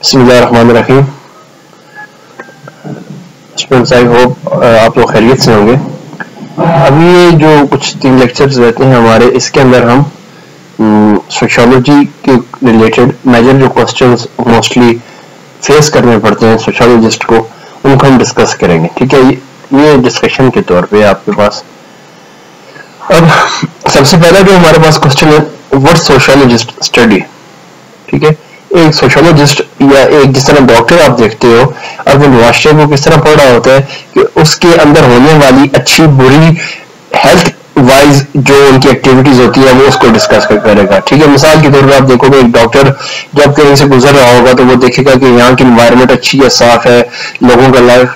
बसमीम students I hope आप लोग खैरियत से होंगे। अभी ये जो कुछ तीन लेक्चर्स रहते हैं हमारे, इसके अंदर हम सोशोलॉजी के रिलेटेड मेजर जो क्वेश्चंस मोस्टली फेस करने पड़ते हैं सोशोलॉजिस्ट को, उनको हम डिस्कस करेंगे। ठीक है, ये डिस्कशन के तौर पे आपके पास। अब, सबसे पहला जो हमारे पास क्वेश्चन है व्हाट सोशोलॉजिस्ट स्टडी ठीक है एक सोशोलॉजिस्ट या एक जिस तरह डॉक्टर आप देखते हो अब वो मुआशरे को किस तरह पढ़ रहा होता है कि उसके अंदर होने वाली अच्छी बुरी हेल्थ वाइज जो उनकी एक्टिविटीज़ होती है, वो उसको डिस्कस कर, करेगा। ठीक है, मिसाल के तौर पर आप देखोगे, एक डॉक्टर जब कहीं से गुजर रहा होगा तो वो देखेगा कि यहाँ की इन्वायरमेंट अच्छी है, साफ़ है, लोगों का लाइफ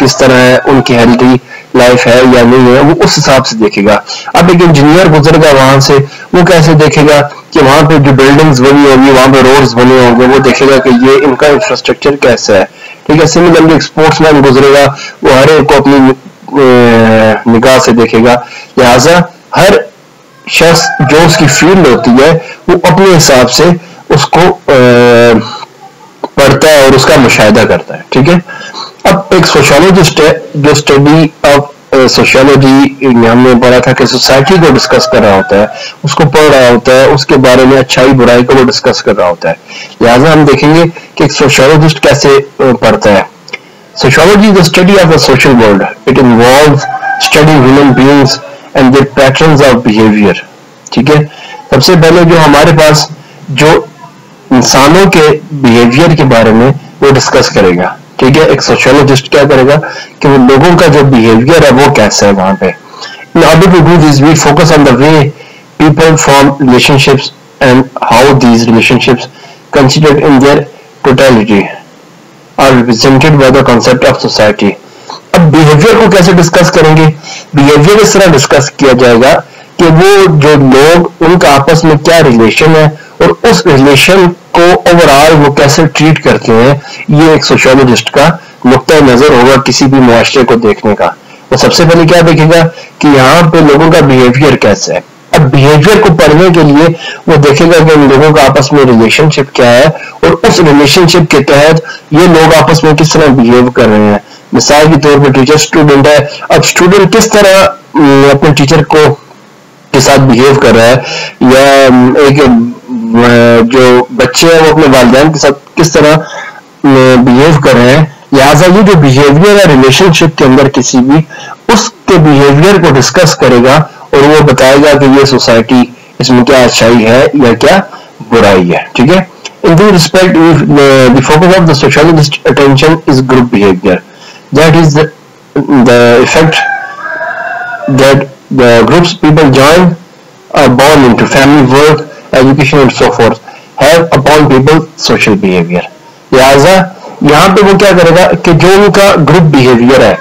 किस तरह है, उनकी हेल्थी लाइफ है या नहीं है, वो उस हिसाब से देखेगा। अब एक इंजीनियर गुजरेगा वहाँ से, वो कैसे देखेगा कि वहाँ पे जो बिल्डिंग्स बनी होगी, वहाँ पे रोड्स बने होंगे, वो देखेगा कि ये इनका इंफ्रास्ट्रक्चर कैसा है। ठीक है सिमिलरली एक स्पोर्ट्समैन गुजरेगा, वो हर एक को अपनी निगाह से देखेगा। लिहाजा हर शख्स जो उसकी फ़ील्ड होती है, वो अपने हिसाब से उसको पढ़ता है और उसका मुशाहिदा करता है, ठीक है? अब एक सोशोलॉजिस्ट है, जो स्टडी ऑफ़ सोशियोलॉजी हमने पढ़ा था कि सोसाइटी को डिस्कस कर रहा होता है, उसको पढ़ रहा होता है, उसके बारे में अच्छाई बुराई को वो डिस्कस कर रहा होता है। लिहाजा हम देखेंगे कि एक सोशियोलॉजिस्ट कैसे पढ़ता है। Sociology is the study of the social world it involve study human beings and their patterns of behaviour ठीक है? सबसे पहले जो हमारे पास जो इंसानों के बिहेवियर के बारे में वो डिस्कस करेगा। ठीक है? एक सोशियोलॉजिस्ट क्या करेगा कि वो लोगों का जो बिहेवियर है वो कैसा है वहाँ पे? In order to do this we focus on the way people form relationships and how these relationships considered in their totality are represented by the concept of society अब बिहेवियर को कैसे डिस्कस करेंगे? बिहेवियर इस तरह discuss किया जाएगा कि वो जो लोग, उनका आपस में क्या रिलेशन है और उस रिलेशन को ओवरऑल वो कैसे ट्रीट करते हैं, ये एक सोशोलॉजिस्ट का नुकता नज़र होगा किसी भी मुआरे को देखने का। वो सबसे पहले क्या देखेगा कि यहाँ पे लोगों का बिहेवियर कैसे है। अब बिहेवियर को पढ़ने के लिए वो देखेगा कि इन लोगों का आपस में रिलेशनशिप क्या है और उस रिलेशनशिप के तहत ये लोग आपस में किस तरह बिहेव कर रहे हैं। मिसाल के तौर पर टीचर स्टूडेंट है। अब स्टूडेंट किस तरह अपने टीचर को के साथ बिहेव कर रहा है या एक जो बच्चे हैं, वो अपने वालदेन के साथ किस तरह बिहेव कर रहे हैं लिहाजा ये जो बिहेवियर है रिलेशनशिप के अंदर किसी भी, उसके बिहेवियर को डिस्कस करेगा और वो बताएगा कि ये सोसाइटी इसमें क्या अच्छाई है या क्या बुराई है, ठीक है? In due respect the of the attention is group behaviour that is the effect that the groups people join bond into family work work and so forth have upon people social behavior. लिहाजा यहाँ पे वो क्या करेगा कि जो उनका group behaviour है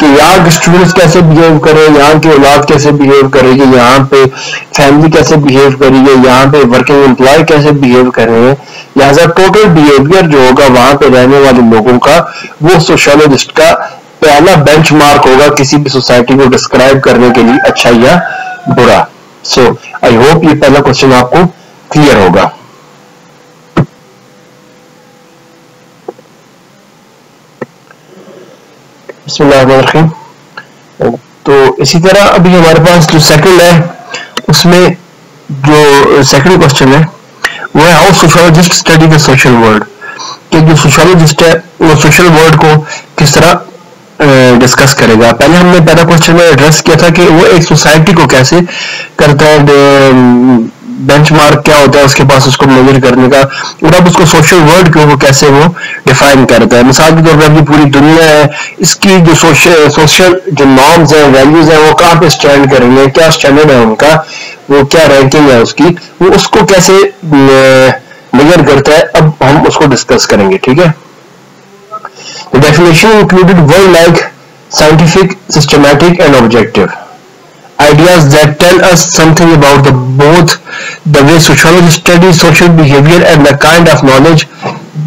कि यहाँ के स्टूडेंट्स कैसे बिहेव करे यहाँ की औलाद कैसे बिहेव करेगी यहाँ पे फैमिली कैसे बिहेव करेगी यहाँ पे वर्किंग एम्प्लॉय कैसे बिहेव कर रहे हैं लिहाजा टोटल बिहेवियर जो होगा वहाँ पे रहने वाले लोगों का वो सोशोलॉजिस्ट का पहला बेंचमार्क होगा किसी भी सोसाइटी को डिस्क्राइब करने के लिए अच्छा या बुरा सो आई होप ये पहला क्वेश्चन आपको क्लियर होगा। तो इसी तरह अभी हमारे पास जो सेकंड है, उसमें जो सेकंड क्वेश्चन है, वो है how sociologist study the social world कि जो सोशोलॉजिस्ट है, वो सोशल वर्ल्ड को किस तरह डिस्कस करेगा। पहले हमने पहला क्वेश्चन में एड्रेस किया था कि वो एक सोसाइटी को कैसे करता है बेंचमार्क क्या होता है उसके पास उसको मेजर करने का, और अब उसको सोशल वर्ल्ड को कैसे वो डिफाइन करता है। मिसाल के तौर पर पूरी दुनिया है, इसकी जो सोशल सोशल जो नॉर्म्स है वैल्यूज़ है, वो कहाँ पे स्टैंड करेंगे, क्या स्टैंडर्ड है उनका, वो क्या रैंकिंग है उसकी, वो उसको कैसे मेजर करता है, अब हम उसको डिस्कस करेंगे, ठीक है? Definition included words like scientific systematic and objective ideas that tell us something about the both the way sociologists study social behavior and the kind of knowledge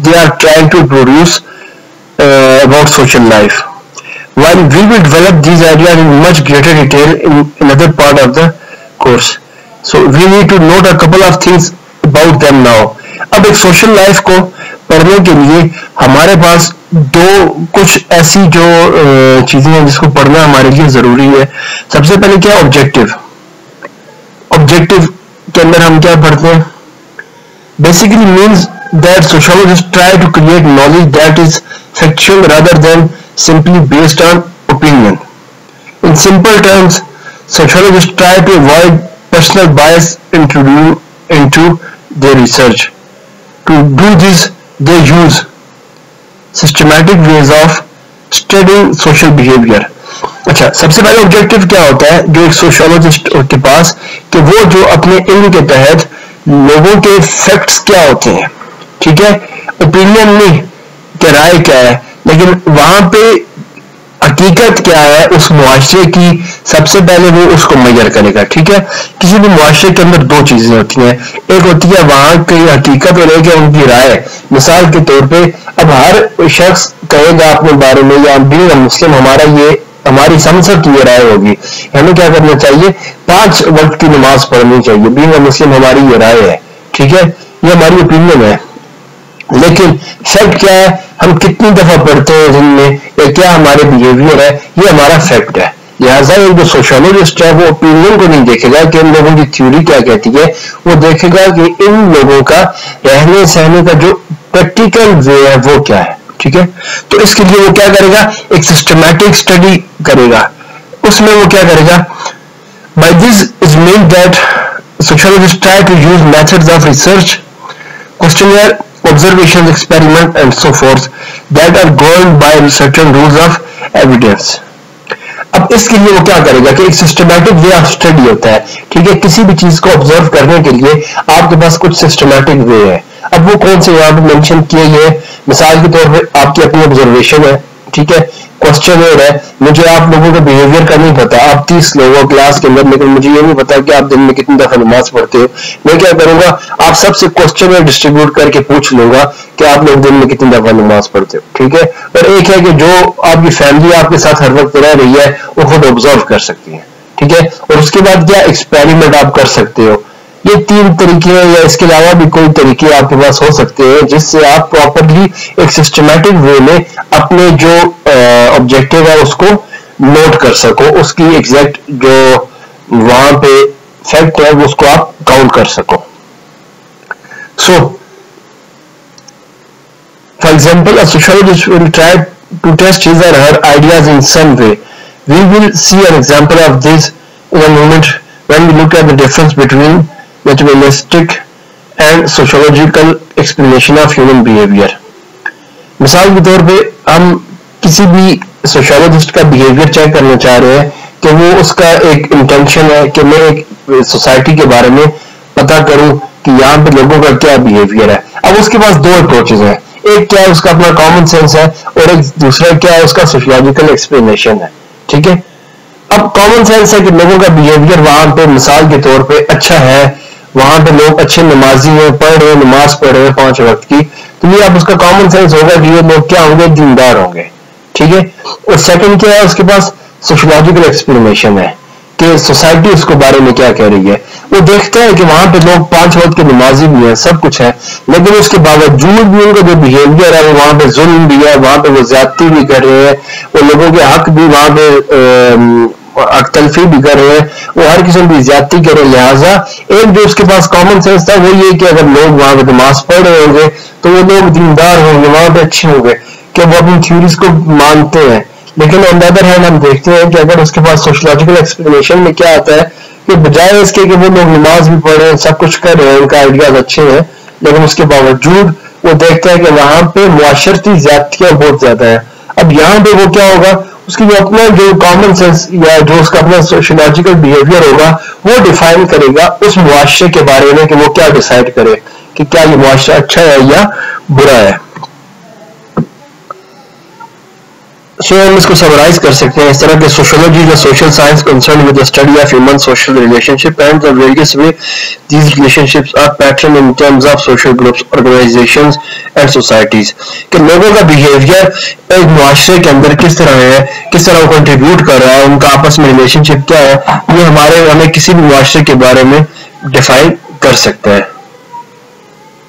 they are trying to produce uh, about social life. While we will develop these ideas in much greater detail in another part of the course. So we need to note a couple of things about them now. अब एक social life को पढ़ने के लिए हमारे पास दो कुछ ऐसी जो चीज़ें हैं जिसको पढ़ना हमारे लिए ज़रूरी है। सबसे पहले क्या ऑब्जेक्टिव ऑब्जेक्टिव के अंदर हम क्या पढ़ते हैं? Basically means that sociologist try to create knowledge that is factual rather than simply based on opinion in simple terms sociologist try to avoid personal bias introduce into their research. to do this they use systematic ways of studying social behavior. अच्छा सबसे पहले objective क्या होता है? जो एक sociologist के पास, कि वो जो अपने इल्म के तहत लोगों के फैक्ट्स क्या होते हैं? ठीक है? ओपिनियन नहीं कि राय क्या है? लेकिन वहाँ पे हकीकत क्या है? उस मुआशरे की सबसे पहले वो उसको मैयर करेगा, ठीक है? किसी भी मुआशरे के अंदर दो चीज़ें होती हैं। एक होती है वहाँ की हकीकत और एक है उनकी राय। मिसाल के तौर पे, अब हर शख्स कहेगा अपने बारे में या बींग मुस्लिम, हमारा ये, हमारी संसद की ये राय होगी। हमें क्या करना चाहिए? पाँच वक्त की नमाज़ पढ़नी चाहिए। बींग मुस्लिम, हमारी ये राय है। ठीक है? ये हमारी ओपिनियन है। लेकिन फैक्ट क्या है? हम कितनी दफ़ा पढ़ते हैं दिन में या क्या हमारे बिहेवियर है, ये हमारा फैक्ट है। लिहाजा एक जो सोशोलॉजिस्ट है, वो ओपिनियन को नहीं देखेगा कि इन लोगों की थ्योरी क्या कहती है। वो देखेगा कि इन लोगों का रहने सहने का जो प्रैक्टिकल वे है, वो क्या है, ठीक है? तो इसके लिए वो क्या करेगा? एक सिस्टमैटिक स्टडी करेगा। उसमें वो क्या करेगा? By this is mean that sociologist try to use methods of research question observations, experiments and so forth that are governed by certain rules of evidence. अब इसके लिए वो क्या करेगा कि एक सिस्टमैटिक वे ऑफ़ स्टडी होता है। ठीक है किसी भी चीज़ को ऑब्ज़र्व करने के लिए आपके पास कुछ सिस्टमैटिक वे है। अब वो कौन से यहाँ पर मेंशन किए गए मिसाल के तौर पर आपकी अपनी ऑब्जर्वेशन है। ठीक है? क्वेश्चन है, मुझे आप लोगों के बिहेवियर का नहीं पता। आप तीस लोग हो क्लास के अंदर, लेकिन मुझे ये नहीं पता कि आप दिन में कितनी दफ़ा नमाज़ पढ़ते हो। मैं क्या करूँगा, आप सबसे क्वेश्चन डिस्ट्रीब्यूट करके पूछ लूँगा कि आप लोग दिन में कितनी दफ़ा नमाज़ पढ़ते हो। ठीक है? और एक है कि जो आपकी फैमिली आपके साथ हर वक्त रह रही है, वो खुद ऑब्ज़र्व कर सकती है। ठीक है? और उसके बाद क्या एक्सपेरिमेंट आप कर सकते हो? ये तीन तरीके हैं, या इसके अलावा भी कोई तरीके आपके पास हो सकते हैं, जिससे आप प्रॉपरली एक सिस्टमेटिक वे में अपने जो ऑब्जेक्टिव है उसको नोट कर सको, उसकी एग्जैक्ट जो वहाँ पे फैक्ट है उसको आप काउंट कर सको। So for example sociologist try to test his or her ideas in some way we will see an example of this in a moment when we look at the difference between materialistic and sociological explanation of human behaviour मिसाल के तौर पे हम किसी भी sociologist का behaviour check करना चाह रहे हैं कि वो उसका एक इंटेंशन है कि मैं एक सोसाइटी के बारे में पता करूँ कि यहाँ पे लोगों का क्या बिहेवियर है। अब उसके पास दो अप्रोचेज हैं। एक क्या है उसका अपना कॉमन सेंस है और एक दूसरा क्या है उसका सोशोलॉजिकल एक्सप्लेनेशन है। ठीक है? अब कॉमन सेंस है कि लोगों का बिहेवियर वहाँ पे मिसाल के तौर पे अच्छा है वहाँ पे लोग अच्छे नमाजी हैं, पढ़ रहे हैं, नमाज़ पढ़ रहे हैं पाँच वक्त की। तो ये आप उसका कॉमन सेंस होगा कि ये लोग क्या होंगे? दीनदार होंगे। ठीक है? और सेकंड क्या है? उसके पास सोशोलॉजिकल एक्सप्लेनेशन है कि सोसाइटी उसको बारे में क्या कह रही है। वो देखता है कि वहाँ पे लोग पाँच वक्त के नमाजी भी हैं, सब कुछ है, लेकिन उसके बावजूद भी उनका जो बिहेवियर है, वो वहाँ पे जुल्म भी है, वहाँ पे वो ज्यादती भी कर रहे हैं, वो लोगों के हक भी वहाँ पे तलफी भी कर रहे हैं। वो हर किस्म की ज़्यादा कर, लिहाजा एक जो उसके पास कॉमन सेंस था वो ये कि अगर लोग वहाँ पर नमाज़ पढ़ रहे होंगे तो वो लोग दीनदार होंगे, वहाँ पे अच्छे होंगे, कि वो अपनी थ्योरीज को मानते हैं। लेकिन ऑन द अदर हैंड हम देखते हैं कि अगर उसके पास सोशोलॉजिकल एक्सप्लेनेशन में क्या आता है, कि बजाय इसके कि वो लोग नमाज़ भी पढ़ रहे हैं, सब कुछ कर रहे हैं, उनका आइडियाज़ अच्छे हैं, लेकिन उसके बावजूद वो देखते हैं कि वहाँ पे मुआशरती ज्यादतियाँ बहुत ज़्यादा है। अब यहाँ पे वो क्या होगा? उसकी जो अपना जो कॉमन सेंस या जो उसका अपना सोशोलॉजिकल बिहेवियर होगा, वो डिफाइन करेगा उस मुआशरे के बारे में कि वो क्या डिसाइड करे कि क्या ये मुआशरा अच्छा है या बुरा है। सो हम इसको समराइज कर सकते हैं। इस तरह के सोशोलॉजी या social science concern with study of human social relationship and the various way these relationships are pattern in terms of social groups organisations and societies कि लोगों का बिहेवियर एक मुआशरे के अंदर किस तरह है, किस तरह वो कंट्रीब्यूट कर रहा है, उनका आपस में रिलेशनशिप क्या है, ये हमारे, हमें किसी भी मुआशरे के बारे में डिफाइन कर सकते है।